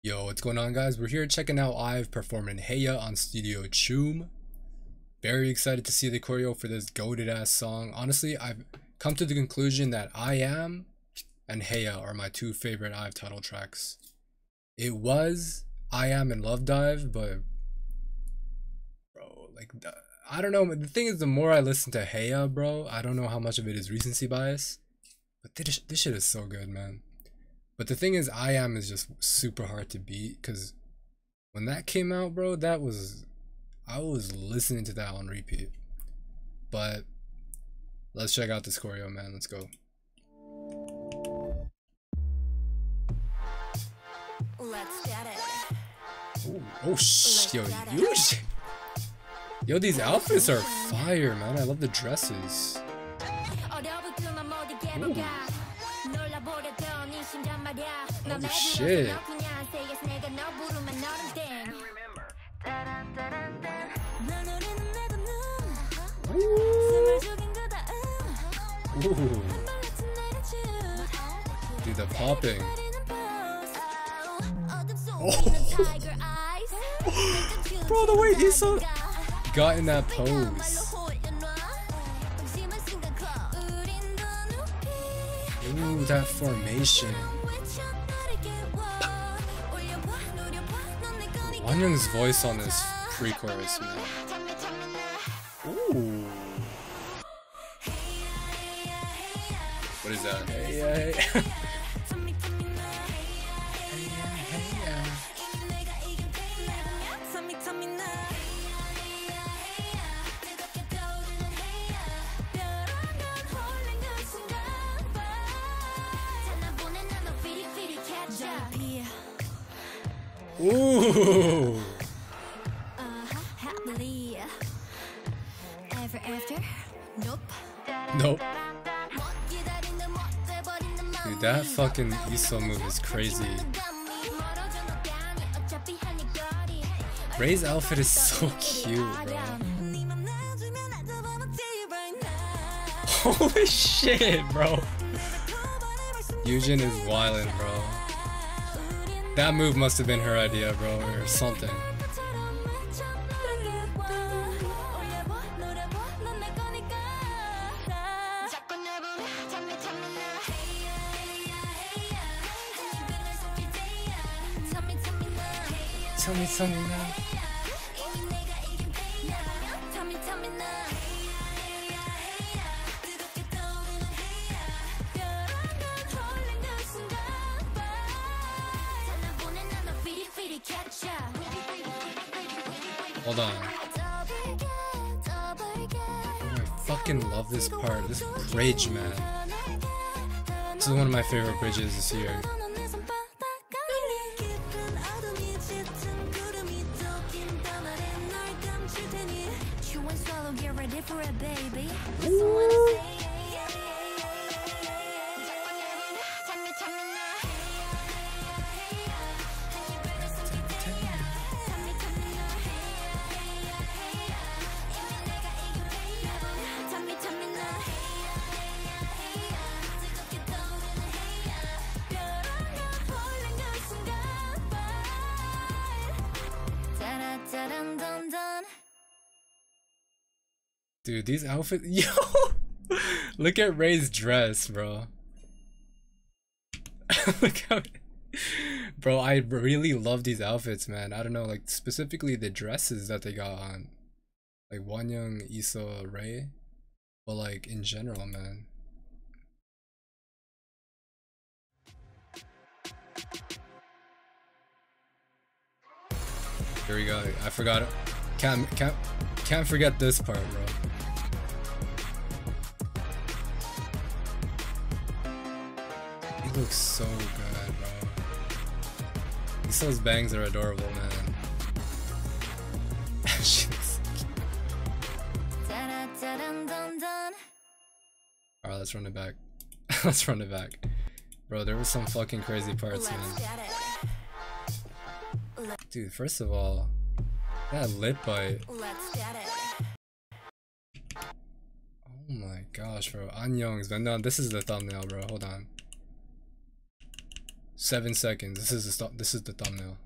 Yo, what's going on guys? We're here checking out IVE performing Heya on Studio Choom. Very excited to see the choreo for this goaded ass song. Honestly, I've come to the conclusion that I Am and Heya are my two favorite IVE title tracks. It was I Am and Love Dive, but bro, like I don't know. The thing is, the more I listen to Heya, bro, I don't know how much of it is recency bias. But this, this shit is so good, man. But the thing is, I Am is just super hard to beat because when that came out, bro, that was I was listening to that on repeat. But let's check out this choreo, man. Let's go. Let's get it. Ooh, oh sh, yo, you, sh- yo, these outfits are fire, man. I love the dresses. 어 Shit. Ooh. Ooh. Dude, the popping. Oh. Bro, the way Leeseo got in that pose. Ooh, that formation. Wonyoung's voice on this pre-chorus, man. Ooh. What is that? Hey, hey, Ooh. Nope. Nope. Dude, that fucking Leeseo move is crazy. Rei's outfit is so cute, bro. Holy shit, bro. Yujin is wildin', bro. That move must have been her idea, bro, or something. Tell me, me now. Hold on. I fucking love this part. This bridge, man. This is one of my favorite bridges this year. Dude, these outfits. Yo! Look at Rei's dress, bro. Look how. Bro, I really love these outfits, man. I don't know, like, specifically the dresses that they got on. Like, Wonyoung, Leeseo, Rei. But, like, in general, man. Here we go. I forgot. Can't, can't, can't forget this part, bro. Looks so good, bro. These bangs are adorable, man. Alright, let's run it back. let's run it back. Bro, there was some fucking crazy parts, man. Dude, first of all, that lip bite. Let's get it. Oh my gosh, bro. Wonyoung's but no, this is the thumbnail, bro. Hold on. Seven seconds. This is the this is the thumbnail.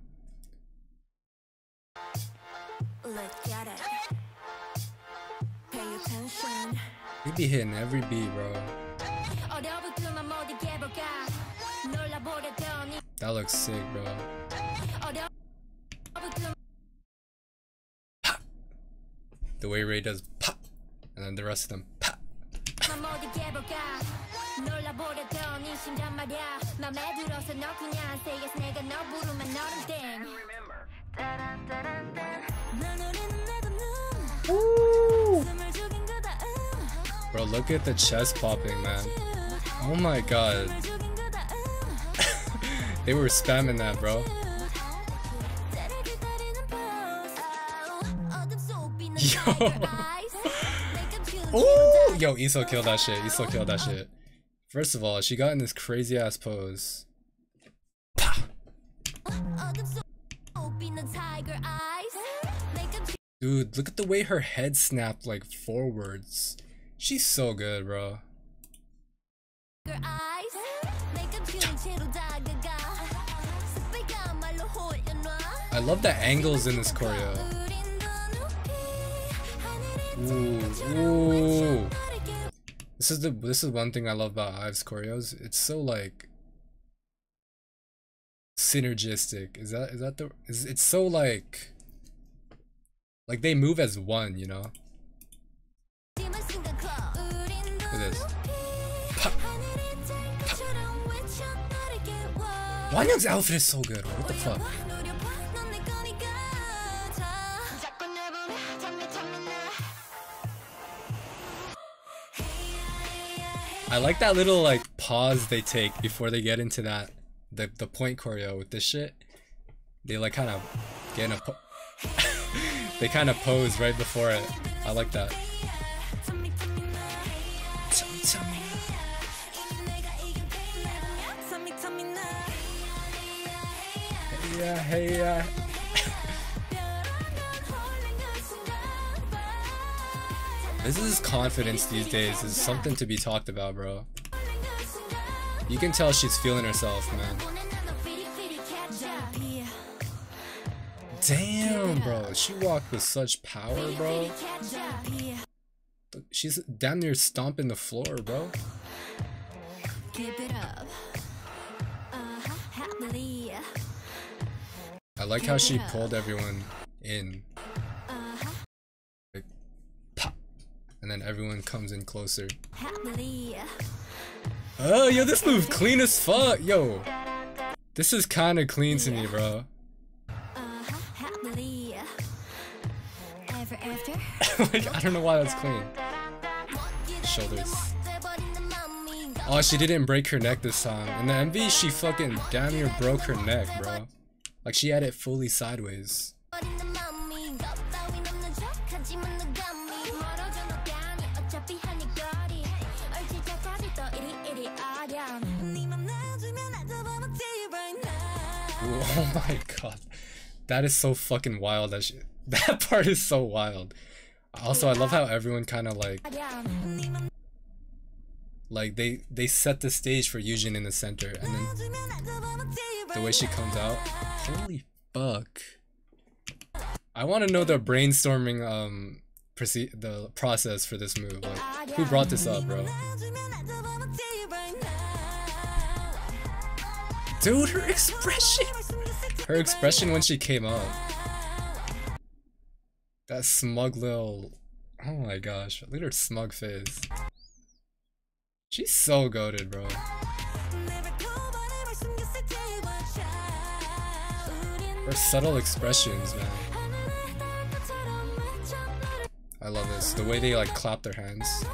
He be hitting every beat, bro. That looks sick, bro. The way Rei does pop, and then the rest of them pop. 심장 말야 맘에 들어서 너 그냥 say yes 내가 너 부르면 너는 땡 Bro, look at the chest popping, man. Oh my god. they were spamming that, bro. Yo. Ooh, yo, Leeseo killed that shit. Leeseo killed that shit. First of all, she got in this crazy ass pose. Dude, look at the way her head snapped like forwards. She's so good, bro. I love the angles in this choreo. Ooh, ooh. This is the this is one thing I love about IVE's choreos. It's so like synergistic. Is that is that the is it's so like like they move as one, you know. Look at this. Wonyoung's outfit is so good. What the fuck? I like that little like pause they take before they get into that the the point choreo with this shit. They like kind of get in a they kind of pose right before it. I like that. Hey, yeah. This is confidence these days is something to be talked about, bro. You can tell she's feeling herself, man. Damn, bro. She walked with such power, bro. She's damn near stomping the floor, bro. I like how she pulled everyone in. And then everyone comes in closer. Oh, yo, this move clean as fuck. Yo, this is kind of clean to me, bro. Uh-huh, happily. Ever after. like, I don't know why that's clean. Shoulders. Oh, she didn't break her neck this time. In the MV, she fucking damn near broke her neck, bro. Like, she had it fully sideways. oh my god. That is so fucking wild. That shit. That part is so wild. Also, I love how everyone kind of like like they they set the stage for Yujin in the center, and then the way she comes out. Holy fuck! I want to know the brainstorming um proce- the process for this move. Like, who brought this up, bro? Dude, her expression. Her expression when she came up. That smug little. Oh my gosh, look at her smug face. She's so goaded, bro. Her subtle expressions, man. I love this. The way they like clap their hands.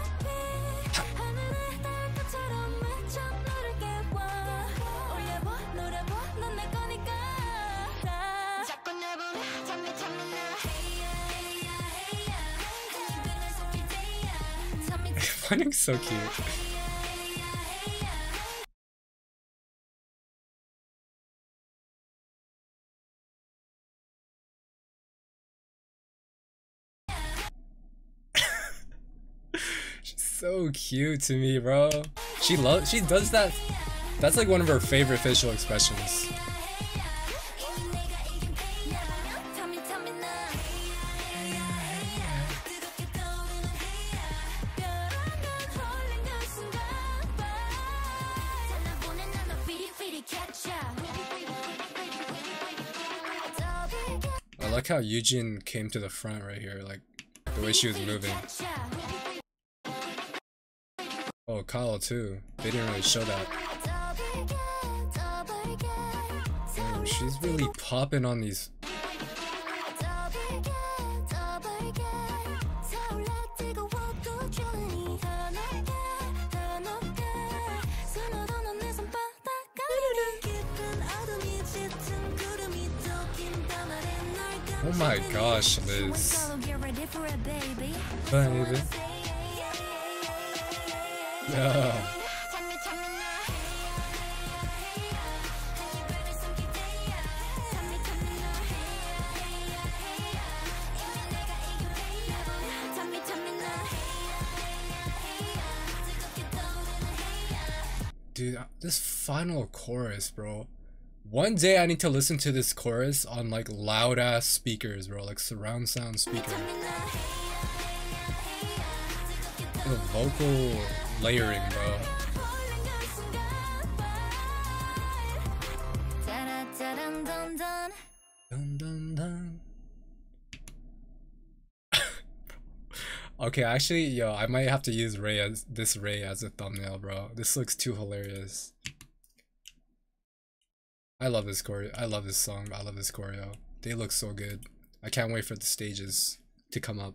Finding so cute. She's so cute to me, bro. She loves. She does that. That's like one of her favorite facial expressions. I like how Yujin came to the front right here, like the way she was moving. Oh, Gaeul too. They didn't really show that. Oh, she's really popping on these. Oh my gosh, Liz. Baby. Yeah. Dude, this final chorus, bro. One day I need to listen to this chorus on like loud ass speakers, bro, like surround sound speaker. The vocal layering, bro. Dun, dun, dun. okay, actually, yo, I might have to use Rei as this Rei as a thumbnail, bro. This looks too hilarious. I love this choreo. I love this song. I love this choreo. They look so good. I can't wait for the stages to come up.